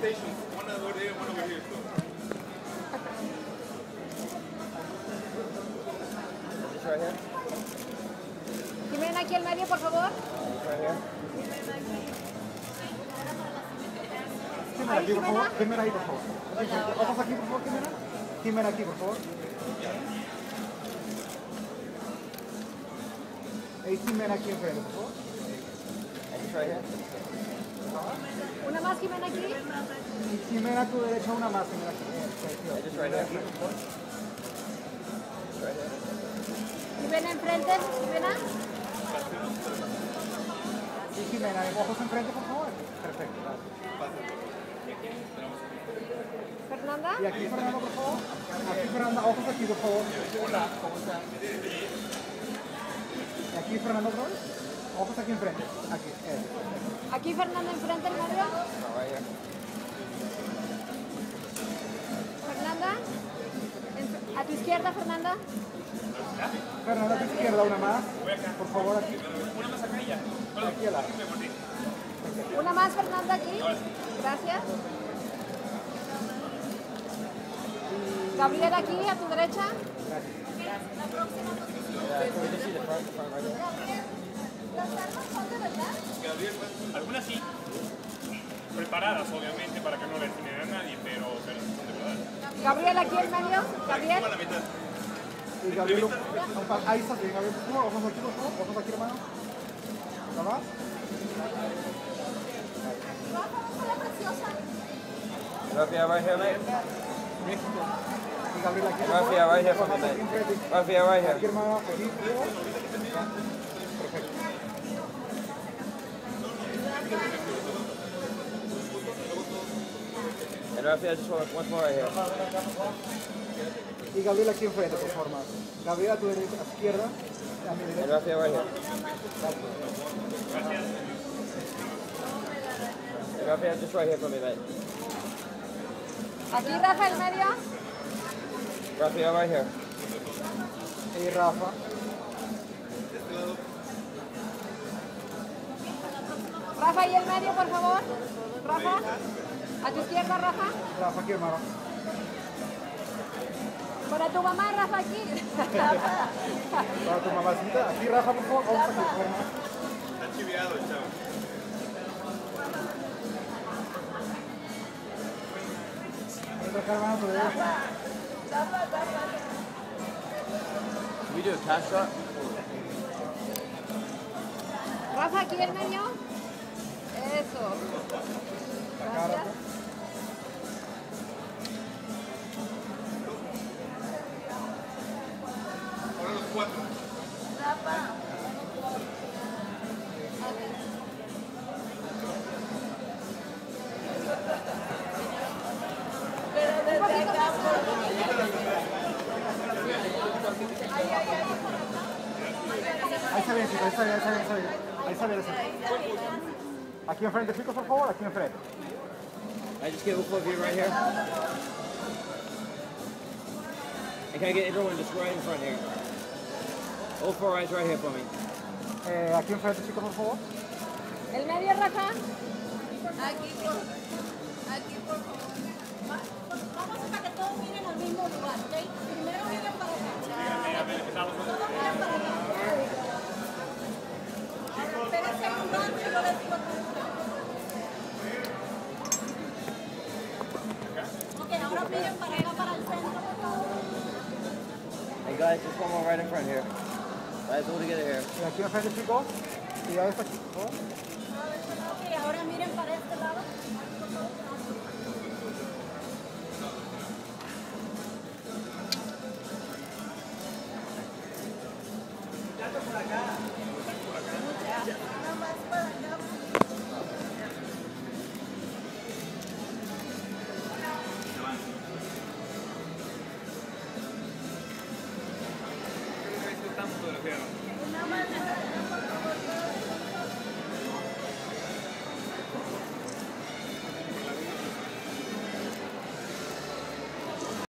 stations. One over there, one over here. So. Just right here. Jimena, aquí al medio, por favor. Right here. Jimena, aquí, por favor. Jimena, ahí, por favor. Ojos aquí, por favor, Jimena. Jimena, aquí, por favor. Hey, Jimena, aquí enfrente, por favor. Right here. Una más, Jimena, aquí. Y Jimena, a tu derecha, una más, Jimena. Jimena enfrente, Jimena. Y Jimena, ojos enfrente, por favor. Perfecto, gracias. Fernanda. Y aquí, Fernando, por favor. Aquí, Fernanda, ojos aquí, por favor. Y aquí, Fernando, por favor. Ojos aquí enfrente. Aquí, eh. Aquí Fernanda enfrente, el medio. No, here. Fernanda. A tu izquierda, Fernanda. Fernanda, a tu izquierda, una más. Por favor, aquí. Aquí al lado. Una más, Fernanda, aquí. Gracias. Gabriel, aquí, a tu derecha. Yeah, can we just see the front, the front right here? Gabriel, algunas sí. Preparadas, obviamente, para que no lastimen a nadie, pero, pero son de verdad. Gabriel, aquí en medio. Gabriel. a la mitad. Y Gabriel, ahí está bien, Gabriel, favor, ojos aquí, favor, ojos aquí, hermano. ¿No más? Rafael, right here, mate. Y Gabriel aquí, right here for me, Ojos aquí hermano, aquí, And Rafael, just one, once more right here. Y Gabriel aquí enfrente, por favor. Gabriel a tu derecha, a tu izquierda. A mi And right here. And Rafael, just right here for me, mate. Aquí Rafa, el medio. Rafael, right here. Y Rafa. Rafa, y el medio, por favor. Rafa. A tu izquierda, Rafa. Rafa aquí, hermano. Para tu mamá, Rafa, aquí. Para tu mamacita. Aquí, Rafa, por favor. Por favor. Está chiveado el chavo. Can we do a cash shot? Rafa, aquí el medio. Cuatro. Ahí está bien, chicos, ahí está bien, ahí está bien, ahí está bien. Aquí enfrente, chicos, por favor, aquí enfrente. I just get four of you right here. And can I get everyone just right in front here? All four eyes right here for me. Eh, aquí enfrente, chicos, por favor. El medio, Rafa. Aquí por, aquí por favor. Va- Vamos a que todos miren al mismo lugar, ¿ok? Primero miren para acá. Todos miren para acá. Ahora, espérense un rato y yo les digo todo. Ok, ahora miren para acá, para el centro, por favor. Hey guys, just one more right in front here. Together here. Y aquí enfrente, chicos. Y ya está aquí, por. Ok, ahora miren para este lado. Estamos fotografiando. Nada más